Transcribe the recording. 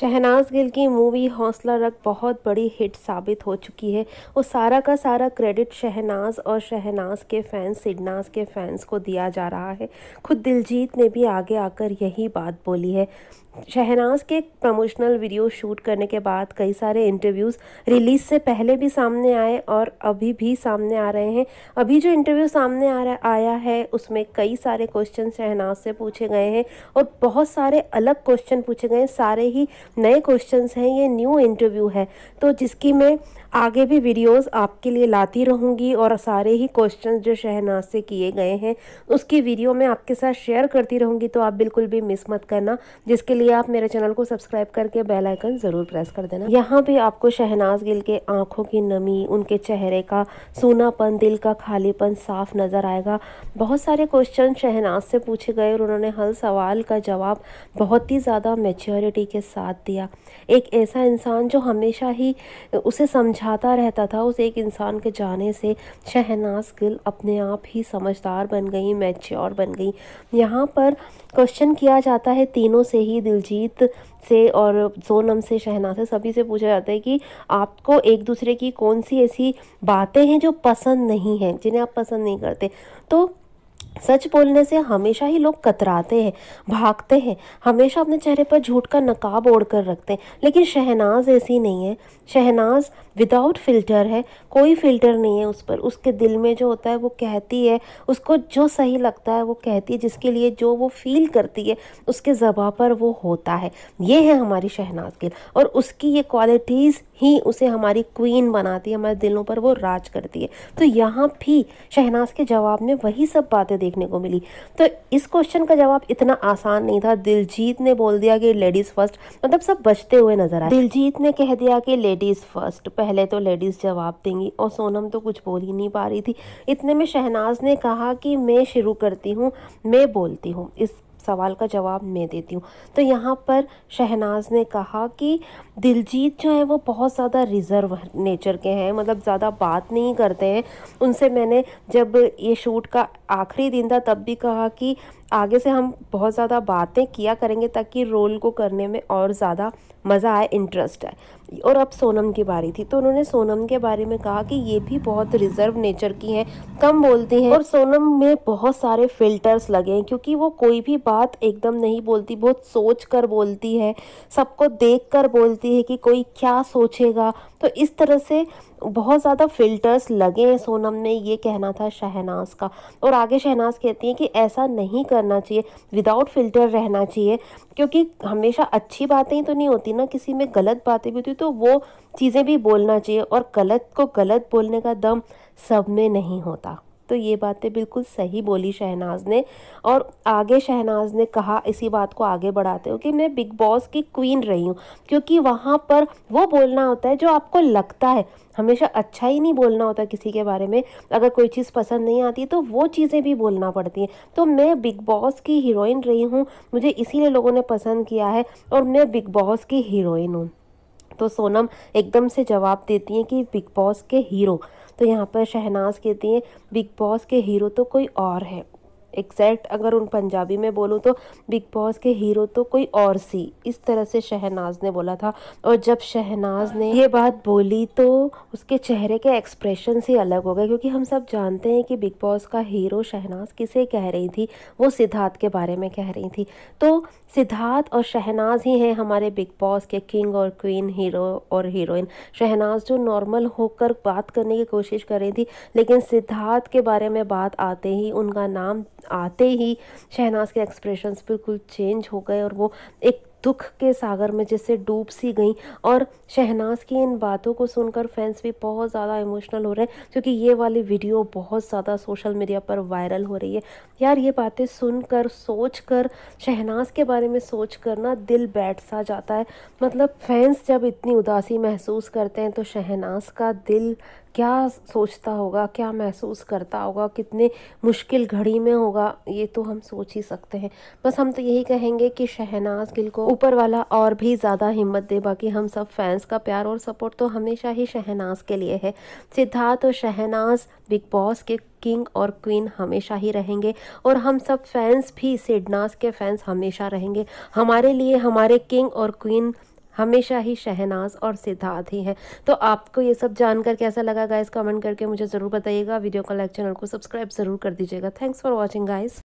शहनाज गिल की मूवी हौसला रख बहुत बड़ी हिट साबित हो चुकी है। वो सारा का सारा क्रेडिट शहनाज और शहनाज के फैंस सिडनाज के फैंस को दिया जा रहा है। खुद दिलजीत ने भी आगे आकर यही बात बोली है। शहनाज के प्रमोशनल वीडियो शूट करने के बाद कई सारे इंटरव्यूज़ रिलीज़ से पहले भी सामने आए और अभी भी सामने आ रहे हैं। अभी जो इंटरव्यू सामने आ रहा, आया है, उसमें कई सारे क्वेश्चन शहनाज से पूछे गए हैं और बहुत सारे अलग क्वेश्चन पूछे गए हैं। सारे ही नए क्वेश्चंस हैं ये न्यू इंटरव्यू है। तो जिसकी मैं आगे भी वीडियोस आपके लिए लाती रहूँगी और सारे ही क्वेश्चंस जो शहनाज से किए गए हैं, उसकी वीडियो मैं आपके साथ शेयर करती रहूँगी तो आप बिल्कुल भी मिस मत करना। जिसके लिए आप मेरे चैनल को सब्सक्राइब करके बेल आइकन ज़रूर प्रेस कर देना। यहाँ भी आपको शहनाज गिल के आँखों की नमी, उनके चेहरे का सूनापन, दिल का खालीपन साफ़ नज़र आएगा। बहुत सारे क्वेश्चन शहनाज से पूछे गए और उन्होंने हर सवाल का जवाब बहुत ही ज़्यादा मेच्योरिटी के साथ दिया। एक ऐसा इंसान जो हमेशा ही उसे समझाता रहता था, उस एक इंसान के जाने से शहनाज गिल अपने आप ही समझदार बन गई, मैच्योर बन गई। यहाँ पर क्वेश्चन किया जाता है, तीनों से ही दिलजीत से और सोनम से, शहनाज से, सभी से पूछा जाता है कि आपको एक दूसरे की कौन सी ऐसी बातें हैं जो पसंद नहीं हैं, जिन्हें आप पसंद नहीं करते? तो सच बोलने से हमेशा ही लोग कतराते हैं, भागते हैं, हमेशा अपने चेहरे पर झूठ का नकाब ओढ़ कर रखते हैं। लेकिन शहनाज ऐसी नहीं है। शहनाज विदाउट फ़िल्टर है, कोई फ़िल्टर नहीं है उस पर। उसके दिल में जो होता है, वो कहती है, उसको जो सही लगता है, वो कहती है, जिसके लिए जो वो फील करती है, उसके ज़बा पर वो होता है। ये है हमारी शहनाज गिल और उसकी ये क्वालिटीज़ ही उसे हमारी क्वीन बनाती है, हमारे दिलों पर वो राज करती है। तो यहाँ भी शहनाज के जवाब में वही सब बातें देखने को मिली। तो इस क्वेश्चन का जवाब इतना आसान नहीं था। दिलजीत ने बोल दिया कि लेडीज़ फ़र्स्ट मतलब सब बचते हुए नज़र आए। दिलजीत ने कह दिया कि लेडीज़ फ़र्स्ट पहले तो लेडीज़ जवाब देंगी। और सोनम तो कुछ बोल ही नहीं पा रही थी। इतने में शहनाज ने कहा कि मैं शुरू करती हूँ, मैं बोलती हूँ। इस सवाल का जवाब मैं देती हूँ। तो यहाँ पर शहनाज ने कहा कि दिलजीत जो है वो बहुत ज़्यादा रिज़र्व नेचर के हैं मतलब ज़्यादा बात नहीं करते हैं। उनसे मैंने जब ये शूट का आखिरी दिन था, तब भी कहा कि आगे से हम बहुत ज़्यादा बातें किया करेंगे ताकि रोल को करने में और ज़्यादा मज़ा आए इंटरेस्ट आए। और अब सोनम की बारी थी तो उन्होंने सोनम के बारे में कहा कि ये भी बहुत रिज़र्व नेचर की हैं, कम बोलती हैं। और सोनम में बहुत सारे फिल्टर्स लगे हैं, क्योंकि वो कोई भी बात एकदम नहीं बोलती, बहुत सोच कर बोलती है, सबको देख कर बोलती है कि कोई क्या सोचेगा। तो इस तरह से बहुत ज़्यादा फ़िल्टर्स लगे हैं सोनम ने, ये कहना था शहनाज का। और आगे शहनाज कहती हैं कि ऐसा नहीं करना चाहिए विदाउट फ़िल्टर रहना चाहिए, क्योंकि हमेशा अच्छी बातें ही तो नहीं होती ना, किसी में गलत बातें भी होती तो वो चीज़ें भी बोलना चाहिए। और गलत को गलत बोलने का दम सब में नहीं होता। तो ये बातें बिल्कुल सही बोली शहनाज ने। और आगे शहनाज ने कहा, इसी बात को आगे बढ़ाते हो कि मैं बिग बॉस की क्वीन रही हूँ, क्योंकि वहाँ पर वो बोलना होता है जो आपको लगता है। हमेशा अच्छा ही नहीं बोलना होता किसी के बारे में। अगर कोई चीज़ पसंद नहीं आती तो वो चीज़ें भी बोलना पड़ती हैं। तो मैं बिग बॉस की हीरोइन रही हूँ, मुझे इसीलिए लोगों ने पसंद किया है और मैं बिग बॉस की हीरोइन हूँ। तो सोनम एकदम से जवाब देती हैं कि बिग बॉस के हीरो। तो यहाँ पर शहनाज कहती हैं, बिग बॉस के हीरो तो कोई और है। एग्जैक्ट अगर उन पंजाबी में बोलूँ तो बिग बॉस के हीरो तो कोई और सी, इस तरह से शहनाज ने बोला था। और जब शहनाज ने ये बात बोली तो उसके चेहरे के एक्सप्रेशन ही अलग हो गए, क्योंकि हम सब जानते हैं कि बिग बॉस का हीरो शहनाज किसे कह रही थी, वो सिद्धार्थ के बारे में कह रही थी। तो सिद्धार्थ और शहनाज ही हैं हमारे बिग बॉस के किंग और क्वीन हीरो और हीरोइन। शहनाज जो नॉर्मल होकर बात करने की कोशिश कर रही थी, लेकिन सिद्धार्थ के बारे में बात आते ही उनका नाम आते ही शहनाज के एक्सप्रेशंस बिल्कुल चेंज हो गए और वो एक दुख के सागर में जैसे डूब सी गई। और शहनाज की इन बातों को सुनकर फैंस भी बहुत ज़्यादा इमोशनल हो रहे हैं, क्योंकि ये वाली वीडियो बहुत ज़्यादा सोशल मीडिया पर वायरल हो रही है। यार, ये बातें सुनकर सोच कर शहनाज के बारे में सोच कर ना दिल बैठ सा जाता है। मतलब फैंस जब इतनी उदासी महसूस करते हैं तो शहनाज का दिल क्या सोचता होगा, क्या महसूस करता होगा, कितने मुश्किल घड़ी में होगा, ये तो हम सोच ही सकते हैं। बस हम तो यही कहेंगे कि शहनाज गिल को ऊपर वाला और भी ज़्यादा हिम्मत दे, बाकी हम सब फैंस का प्यार और सपोर्ट तो हमेशा ही शहनाज के लिए है। सिद्धार्थ और शहनाज, बिग बॉस के किंग और क्वीन हमेशा ही रहेंगे और हम सब फैंस भी, सिडनाज के फैंस हमेशा रहेंगे। हमारे लिए, हमारे किंग और क्वीन हमेशा ही शहनाज और सिद्धार्थ ही हैं। तो आपको ये सब जानकर कैसा लगा गाइस कमेंट करके मुझे ज़रूर बताइएगा। वीडियो को लाइक चैनल को सब्सक्राइब ज़रूर कर दीजिएगा। Thanks for watching guys